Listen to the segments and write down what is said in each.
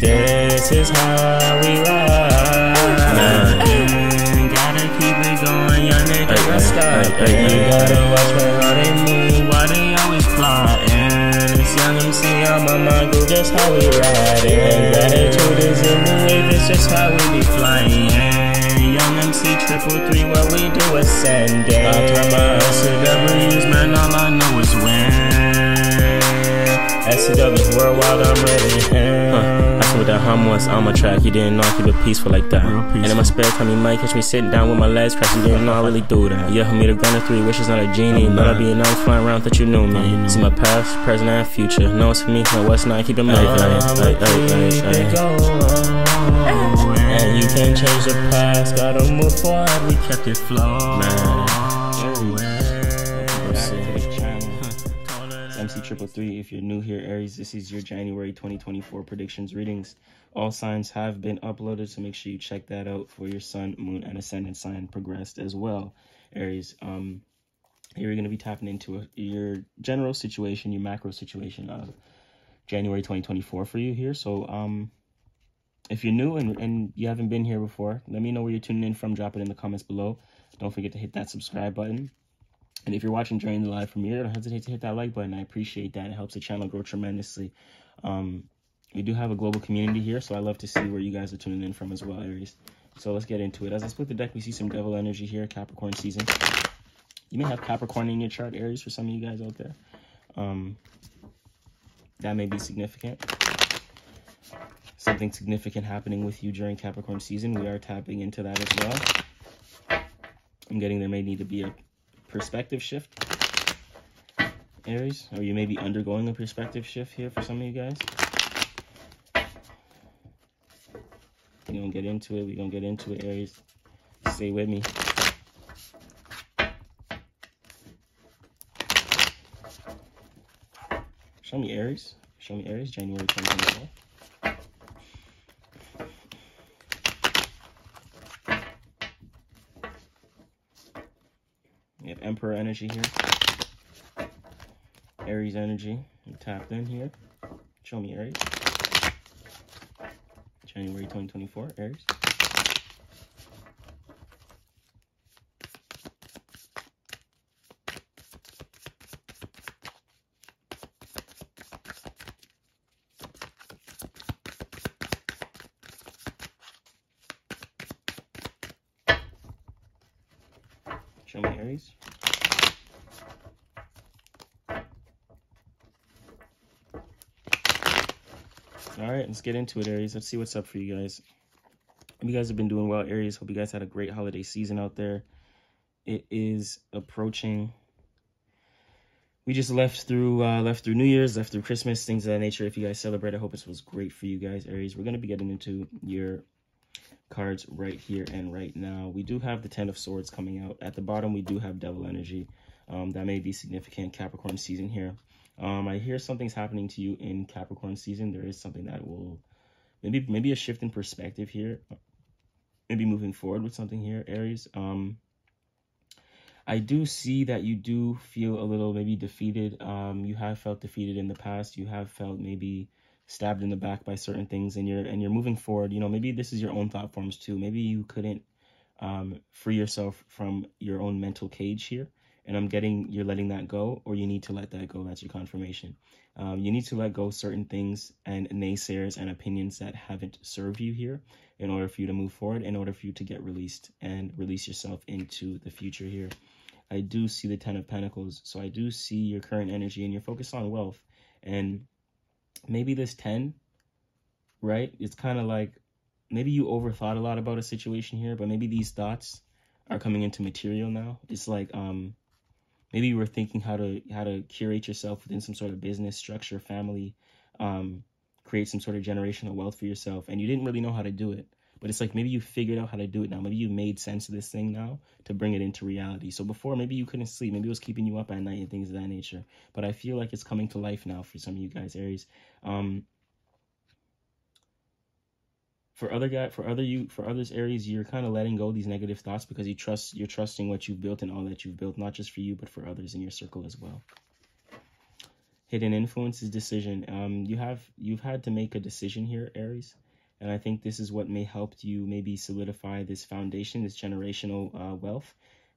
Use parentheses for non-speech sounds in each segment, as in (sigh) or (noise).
This is how we ride. Gotta keep it going, young nigga. Stop. You gotta watch for how they move, why they always plotting. It's young MC on my go just how we ride. And gratitude is in the wave, it's just how we be flying. Young MC triple three, what we do ascending. I turn my SCWs, man, all I know is win. SCWs worldwide, I'm ready. Huh. I see what that hum was on my track. You didn't know I keep it peaceful like that. And in my spare time, you might catch me sitting down with my legs crossed. You didn't know I really do that. Yeah, me the gunner three wishes, not a genie. But I be an arms flying around that you knew me. See my past, present, and future. No, it's for me, no, what's not. Keep it moving. And you can't change the past, gotta move forward. We kept it flowing. Triple Three. If you're new here, Aries, this is your January 2024 predictions readings. All signs have been uploaded, so make sure you check that out for your sun, moon, and ascendant sign progressed as well. Aries, um, here we're going to be tapping into a, your general situation, your macro situation of January 2024 for you here. So, um, if you're new and, and you haven't been here before, let me know where you're tuning in from. Drop it in the comments below. Don't forget to hit that subscribe button. And if you're watching during the live premiere, don't hesitate to hit that like button. I appreciate that. It helps the channel grow tremendously. Um, we do have a global community here, so I love to see where you guys are tuning in from as well, Aries. So let's get into it. As I split the deck, we see some devil energy here, Capricorn season. You may have Capricorn in your chart, Aries, for some of you guys out there. Um, that may be significant. Something significant happening with you during Capricorn season. We are tapping into that as well. I'm getting there may need to be a perspective shift, Aries, or you may be undergoing a perspective shift here for some of you guys. We're gonna get into it. We're gonna get into it, Aries. Stay with me. Show me Aries. Show me Aries, January 2024. We have Emperor energy here. Aries energy. I'm tapped in here. Show me Aries. January 2024, Aries. Show me Aries. All right, let's get into it, Aries. Let's see what's up for you guys. Hope you guys have been doing well, Aries. Hope you guys had a great holiday season out there. It is approaching. We just left through uh, left through New Year's, left through Christmas, things of that nature. If you guys celebrate, I hope this was great for you guys, Aries. We're gonna be getting into your cards right here and right now. We do have the Ten of Swords coming out. At the bottom, we do have Devil Energy. Um, that may be significant Capricorn season here. Um, I hear something's happening to you in Capricorn season. There is something that will maybe maybe a shift in perspective here. Maybe moving forward with something here, Aries. Um, I do see that you do feel a little maybe defeated. Um, you have felt defeated in the past. You have felt maybe stabbed in the back by certain things and you're and you're moving forward you know maybe this is your own thought forms too maybe you couldn't um, free yourself from your own mental cage here and i'm getting you're letting that go or you need to let that go. That's your confirmation. Um, you need to let go certain things and naysayers and opinions that haven't served you here in order for you to move forward in order for you to get released and release yourself into the future here. I do see the ten of pentacles so i do see your current energy and you're focused on wealth. And maybe this 10 right it's kind of like maybe you overthought a lot about a situation here but maybe these thoughts are coming into material now. It's like um maybe you were thinking how to how to curate yourself within some sort of business structure family um create some sort of generational wealth for yourself and you didn't really know how to do it. But it's like maybe you figured out how to do it now. Maybe you made sense of this thing now to bring it into reality. So before maybe you couldn't sleep. Maybe it was keeping you up at night and things of that nature. But i feel like it's coming to life now for some of you guys aries. Um for other guy for other you for others Aries you're kind of letting go these negative thoughts because you trust you're trusting what you've built and all that you've built not just for you but for others in your circle as well hidden influences decision. Um, you have you've had to make a decision here, Aries, and I think this is what may help you maybe solidify this foundation, this generational uh, wealth,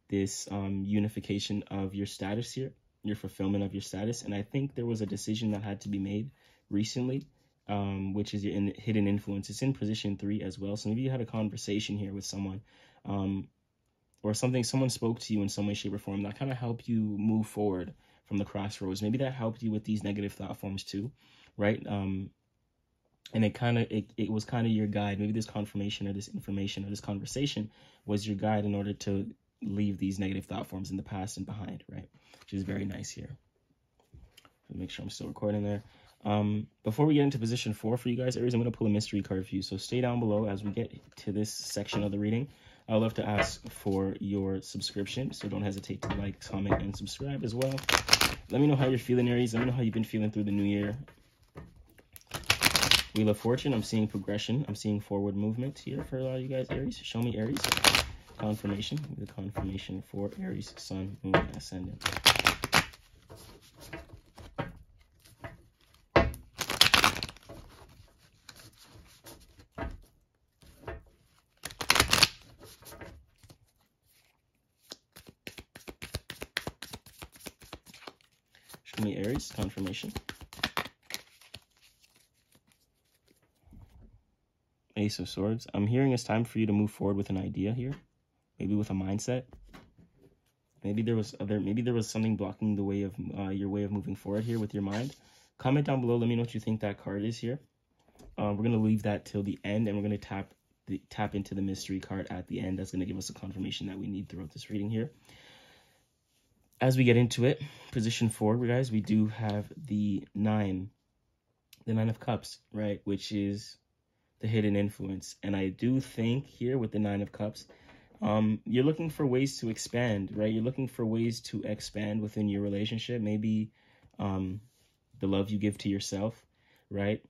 this um, unification of your status here, your fulfillment of your status. And I think there was a decision that had to be made recently, um, which is in, hidden influence. It's in position three as well. So maybe you had a conversation here with someone. Um, or something someone spoke to you in some way shape or form that kind of helped you move forward from the crossroads. Maybe that helped you with these negative thought forms too, right? Um, and it kind of it, it was kind of your guide. Maybe this confirmation or this information or this conversation was your guide in order to leave these negative thought forms in the past and behind, right? Which is very nice here. Make sure I'm still recording there. Um, before we get into position four for you guys, Aries, I'm going to pull a mystery card for you. So stay down below as we get to this section of the reading. I would love to ask for your subscription, so don't hesitate to like, comment, and subscribe as well. Let me know how you're feeling, Aries. Let me know how you've been feeling through the new year. Wheel of Fortune, I'm seeing progression. I'm seeing forward movement here for a lot of you guys, Aries. Show me Aries. Confirmation. The confirmation for Aries, Sun, Moon, Ascendant. Show confirmation. Ace of Swords. I'm hearing it's time for you to move forward with an idea here. Maybe with a mindset. Maybe there was other maybe there was something blocking the way of uh, your way of moving forward here with your mind. Comment down below, let me know what you think that card is here. Uh, we're gonna leave that till the end and we're gonna tap the tap into the mystery card at the end. That's gonna give us a confirmation that we need throughout this reading here as we get into it, position four, guys, we do have the nine, the nine of cups, right? Which is the hidden influence. And I do think here with the nine of cups, um, you're looking for ways to expand, right? You're looking for ways to expand within your relationship. Maybe um, the love you give to yourself, right?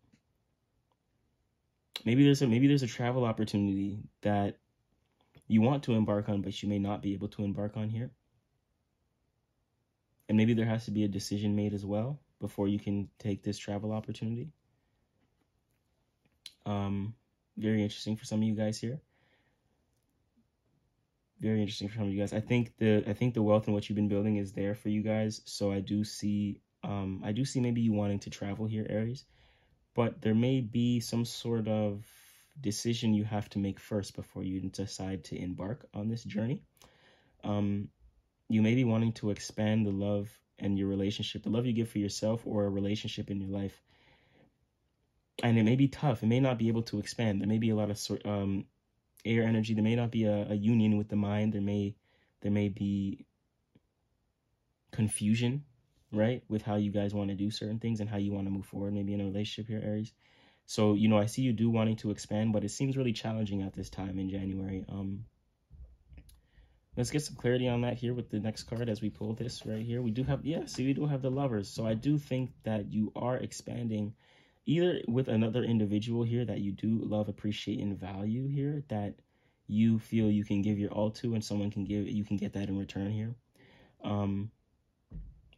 Maybe there's a maybe there's a travel opportunity that you want to embark on, but you may not be able to embark on here and maybe there has to be a decision made as well before you can take this travel opportunity. Um, very interesting for some of you guys here. Very interesting for some of you guys. I think the I think the wealth and what you've been building is there for you guys. So I do see um I do see maybe you wanting to travel here, Aries, but there may be some sort of decision you have to make first before you decide to embark on this journey. Um, you may be wanting to expand the love and your relationship, the love you give for yourself or a relationship in your life. And it may be tough. It may not be able to expand. There may be a lot of sort um, air energy. There may not be a, a union with the mind. There may there may be confusion, right, with how you guys want to do certain things and how you want to move forward. Maybe in a relationship here, Aries. So you know, I see you do wanting to expand, but it seems really challenging at this time in January. Um, Let's get some clarity on that here with the next card as we pull this right here. We do have, yeah, see, we do have the lovers. So I do think that you are expanding either with another individual here that you do love, appreciate, and value here that you feel you can give your all to and someone can give, you can get that in return here. Um,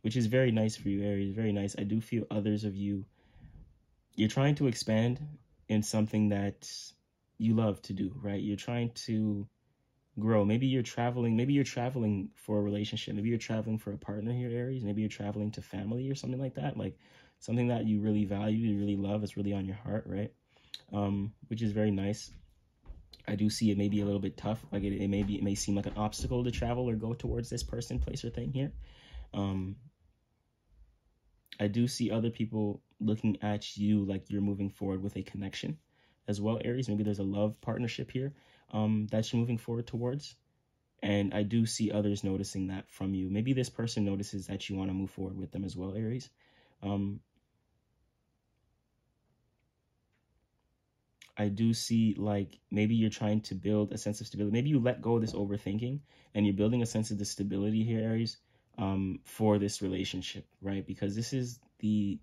which is very nice for you, Aries, very nice. I do feel others of you, you're trying to expand in something that you love to do, right? You're trying to grow. Maybe you're traveling, maybe you're traveling for a relationship. Maybe you're traveling for a partner here, Aries. Maybe you're traveling to family or something like that. Like something that you really value, you really love, it's really on your heart, right? Um, which is very nice. I do see it may be a little bit tough. Like it, it may be, it may seem like an obstacle to travel or go towards this person, place, or thing here. Um, I do see other people looking at you like you're moving forward with a connection as well, Aries. Maybe there's a love partnership here um, that you're moving forward towards. And I do see others noticing that from you. Maybe this person notices that you want to move forward with them as well, Aries. Um, I do see like maybe you're trying to build a sense of stability. Maybe you let go of this overthinking and you're building a sense of the stability here, Aries, um, for this relationship, right? Because this is the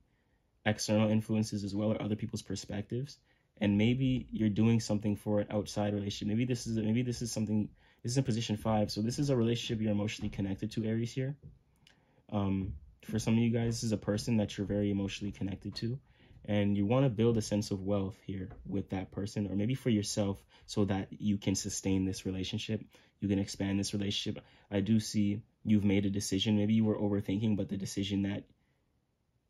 external influences as well or other people's perspectives and maybe you're doing something for an outside relationship. Maybe this is maybe this is something. This is in position five, so this is a relationship you're emotionally connected to, Aries here. Um, for some of you guys, this is a person that you're very emotionally connected to. And you want to build a sense of wealth here with that person, or maybe for yourself, so that you can sustain this relationship. You can expand this relationship. I do see you've made a decision. Maybe you were overthinking, but the decision that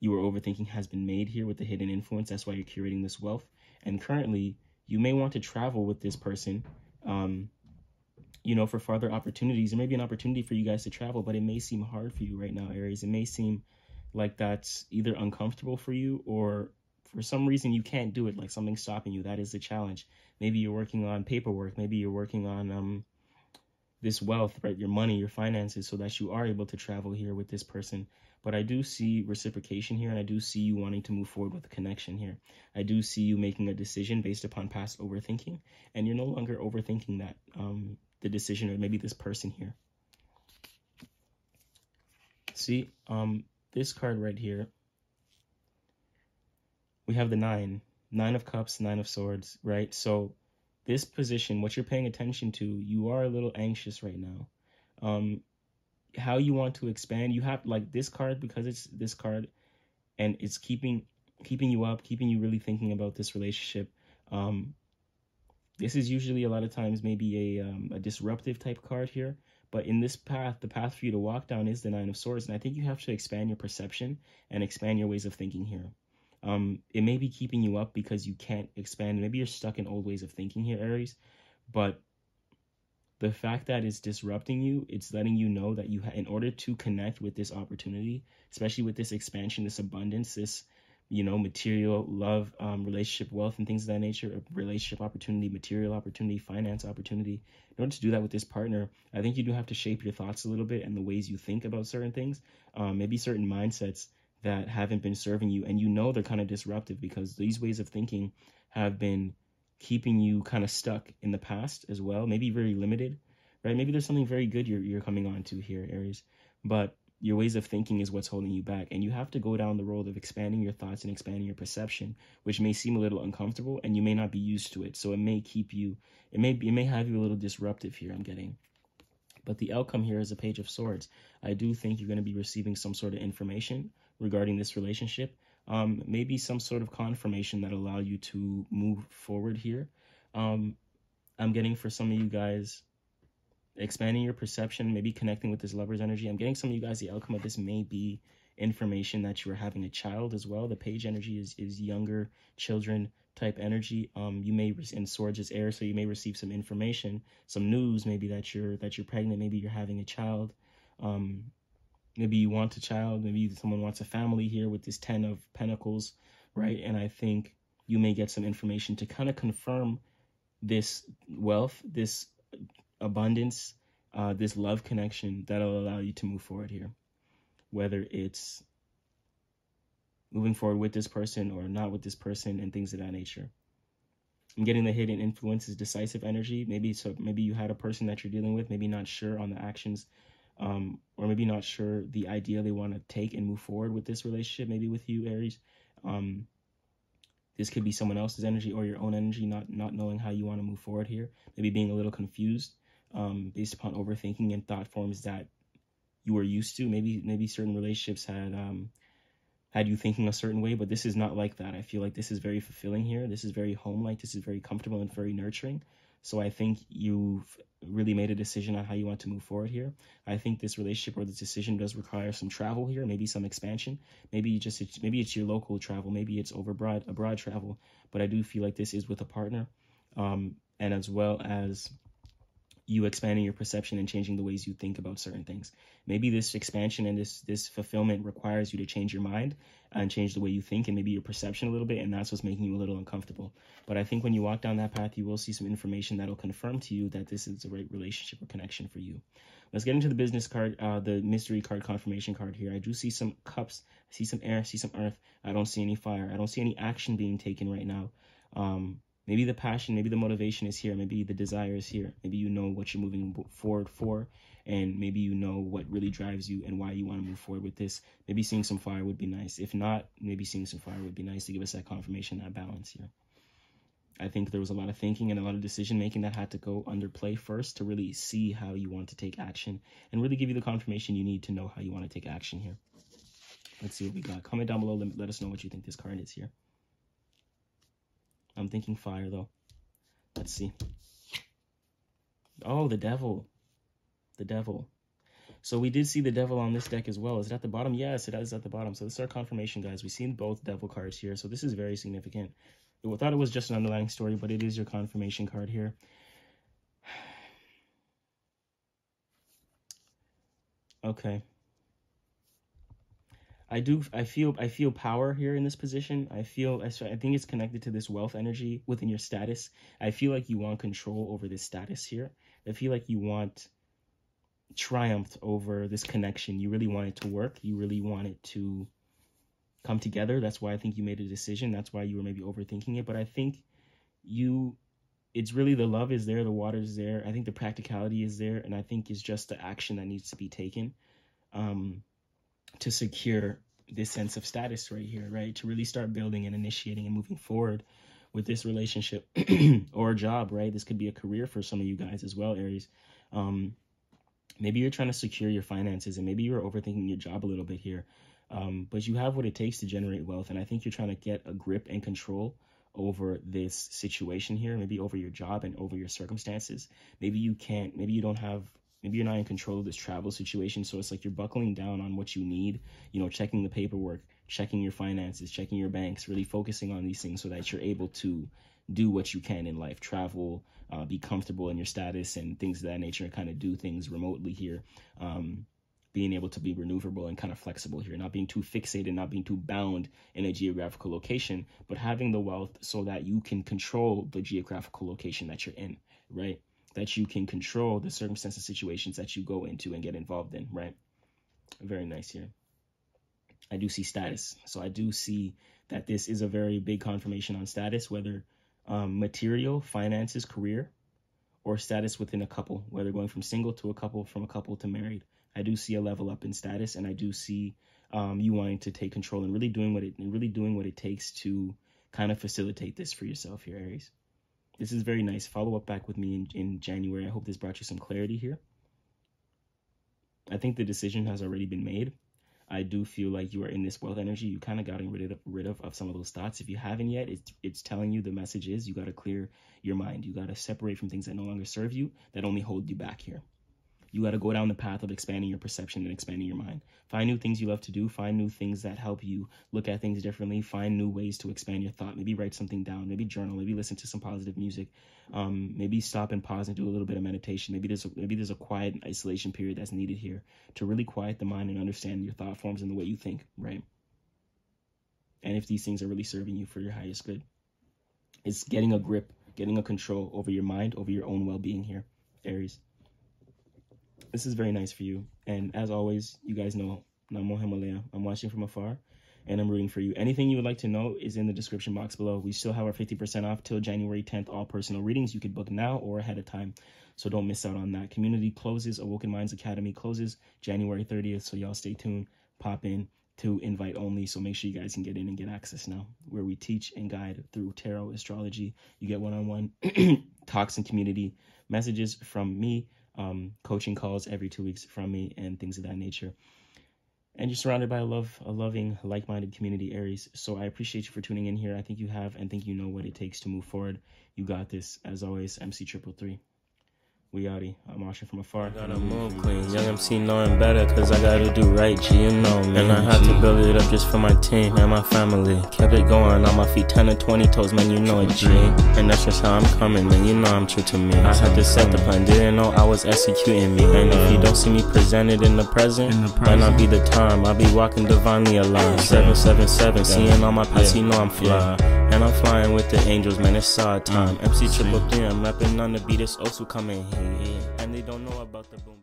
you were overthinking has been made here with the hidden influence. That's why you're curating this wealth. And currently, you may want to travel with this person. Um, you know, for further opportunities. There may be an opportunity for you guys to travel, but it may seem hard for you right now, Aries. It may seem like that's either uncomfortable for you or for some reason you can't do it, like something's stopping you. That is the challenge. Maybe you're working on paperwork. Maybe you're working on um, this wealth, right? Your money, your finances, so that you are able to travel here with this person. But I do see reciprocation here, and I do see you wanting to move forward with a connection here. I do see you making a decision based upon past overthinking, and you're no longer overthinking that. Um, the decision or maybe this person here. See, um, this card right here, we have the nine, nine of cups, nine of swords, right? So this position, what you're paying attention to, you are a little anxious right now. Um, how you want to expand, you have like this card because it's this card, and it's keeping keeping you up, keeping you really thinking about this relationship. Um, this is usually a lot of times maybe a, um, a disruptive type card here. But in this path, the path for you to walk down is the Nine of Swords. And I think you have to expand your perception and expand your ways of thinking here. Um, it may be keeping you up because you can't expand. Maybe you're stuck in old ways of thinking here, Aries. But the fact that it's disrupting you, it's letting you know that you, ha- in order to connect with this opportunity, especially with this expansion, this abundance, this you know, material, love, um, relationship, wealth, and things of that nature, relationship opportunity, material opportunity, finance opportunity. In order to do that with this partner, I think you do have to shape your thoughts a little bit and the ways you think about certain things, um, maybe certain mindsets that haven't been serving you, and you know they're kind of disruptive because these ways of thinking have been keeping you kind of stuck in the past as well, maybe very limited, right? Maybe there's something very good you're, you're coming on to here, Aries, but your ways of thinking is what's holding you back and you have to go down the road of expanding your thoughts and expanding your perception which may seem a little uncomfortable and you may not be used to it so it may keep you it may be, it may have you a little disruptive here i'm getting but the outcome here is a page of swords i do think you're going to be receiving some sort of information regarding this relationship um, maybe some sort of confirmation that allow you to move forward here um, i'm getting for some of you guys expanding your perception, maybe connecting with this lover's energy. I'm getting some of you guys the outcome of this may be information that you are having a child as well. The page energy is is younger children type energy. Um, you may in swords is air, so you may receive some information, some news, maybe that you're that you're pregnant, maybe you're having a child. Um, maybe you want a child, maybe someone wants a family here with this ten of pentacles, right? And I think you may get some information to kind of confirm this wealth, this abundance, uh, this love connection that'll allow you to move forward here. Whether it's moving forward with this person or not with this person and things of that nature. I'm getting the hidden influences, decisive energy. Maybe so. Maybe you had a person that you're dealing with, maybe not sure on the actions, um, or maybe not sure the idea they want to take and move forward with this relationship. Maybe with you, Aries. Um, this could be someone else's energy or your own energy, not not knowing how you want to move forward here. Maybe being a little confused um, based upon overthinking and thought forms that you were used to. Maybe maybe certain relationships had um, had you thinking a certain way, but this is not like that. I feel like this is very fulfilling here. This is very home like. This is very comfortable and very nurturing. So I think you've really made a decision on how you want to move forward here. I think this relationship or this decision does require some travel here, maybe some expansion. Maybe just it's, maybe it's your local travel, maybe it's over abroad, abroad travel. But I do feel like this is with a partner, um, and as well as you expanding your perception and changing the ways you think about certain things. Maybe this expansion and this this fulfillment requires you to change your mind and change the way you think and maybe your perception a little bit, and that's what's making you a little uncomfortable. But I think when you walk down that path, you will see some information that'll confirm to you that this is the right relationship or connection for you. Let's get into the business card, uh, the mystery card confirmation card here. I do see some cups, I see some air, I see some earth. I don't see any fire. I don't see any action being taken right now. Um, Maybe the passion, maybe the motivation is here. Maybe the desire is here. Maybe you know what you're moving forward for, and maybe you know what really drives you and why you want to move forward with this. Maybe seeing some fire would be nice. If not, maybe seeing some fire would be nice to give us that confirmation, that balance here. I think there was a lot of thinking and a lot of decision making that had to go under play first to really see how you want to take action and really give you the confirmation you need to know how you want to take action here. Let's see what we got. Comment down below. Let, let us know what you think this card is here. I'm thinking fire though. Let's see. Oh, the devil. The devil. So we did see the devil on this deck as well. Is it at the bottom? Yes, it is at the bottom. So this is our confirmation, guys. We've seen both devil cards here. So this is very significant. I thought it was just an underlying story, but it is your confirmation card here. (sighs) Okay. I do. I feel. I feel power here in this position. I feel. I think it's connected to this wealth energy within your status. I feel like you want control over this status here. I feel like you want triumphed over this connection. You really want it to work. You really want it to come together. That's why I think you made a decision. That's why you were maybe overthinking it. But I think you, it's really the love is there, the water is there. I think the practicality is there. And I think it's just the action that needs to be taken um, to secure this sense of status right here, right? To really start building and initiating and moving forward with this relationship (clears throat) or job, right? This could be a career for some of you guys as well, Aries. Um, maybe you're trying to secure your finances and maybe you're overthinking your job a little bit here. Um, but you have what it takes to generate wealth. And I think you're trying to get a grip and control over this situation here, maybe over your job and over your circumstances. Maybe you can't, maybe you don't have, maybe you're not in control of this travel situation. So it's like you're buckling down on what you need, you know, checking the paperwork, checking your finances, checking your banks, really focusing on these things so that you're able to do what you can in life, travel, uh, be comfortable in your status and things of that nature, and kind of do things remotely here. Um, being able to be maneuverable and kind of flexible here, not being too fixated, not being too bound in a geographical location, but having the wealth so that you can control the geographical location that you're in, right? That you can control the circumstances, situations that you go into and get involved in, right? Very nice here. I do see status. So I do see that this is a very big confirmation on status, whether um, material, finances, career, or status within a couple, whether going from single to a couple, from a couple to married. I do see a level up in status, and I do see um, you wanting to take control and really doing what it really doing what it takes to kind of facilitate this for yourself here, Aries. This is very nice. Follow up back with me in, in January. I hope this brought you some clarity here. I think the decision has already been made. I do feel like you are in this wealth energy. You kind of gotten rid of rid of, of some of those thoughts. If you haven't yet, it's it's telling you the message is you got to clear your mind. You got to separate from things that no longer serve you, that only hold you back here. You got to go down the path of expanding your perception and expanding your mind. Find new things you love to do. Find new things that help you look at things differently. Find new ways to expand your thought. Maybe write something down. Maybe journal. Maybe listen to some positive music. Um, maybe stop and pause and do a little bit of meditation. Maybe there's a, maybe there's a quiet isolation period that's needed here to really quiet the mind and understand your thought forms and the way you think. Right. And if these things are really serving you for your highest good, it's getting a grip, getting a control over your mind, over your own well-being here, Aries this is very nice for you. And as always, you guys know Namo Himalaya. I'm watching from afar and I'm rooting for you. Anything you would like to know is in the description box below. We still have our 50% off till January 10th, all personal readings. You could book now or ahead of time. So don't miss out on that. Community closes, Awoken Minds Academy closes January 30th. So y'all stay tuned, pop in to invite only. So make sure you guys can get in and get access now, where we teach and guide through tarot, astrology. You get one on one talks and community messages from me um, coaching calls every two weeks from me and things of that nature. And you're surrounded by a love, a loving, like-minded community, Aries. So I appreciate you for tuning in here. I think you have and think you know what it takes to move forward. You got this. As always, MC Triple Three. We outie. I'm watching from afar. I gotta move clean. Young MC knowing better, cause I gotta do right, G, you know me. And I had to build it up just for my team and my family. Kept it going on my feet, 10 to 20 toes, man, you know it, G. And that's just how I'm coming, man, you know I'm true to me. I had to set the plan, didn't know I was executing me. And if you don't see me presented in the present, in the present. might not be the time. I'll be walking divinely alive. 777, seeing all my past, you know I'm fly. And I'm flying with the angels, man, it's saw time. Mm. MC Triple Three, I'm rapping on the beat, it's also coming here. And they don't know about the boom.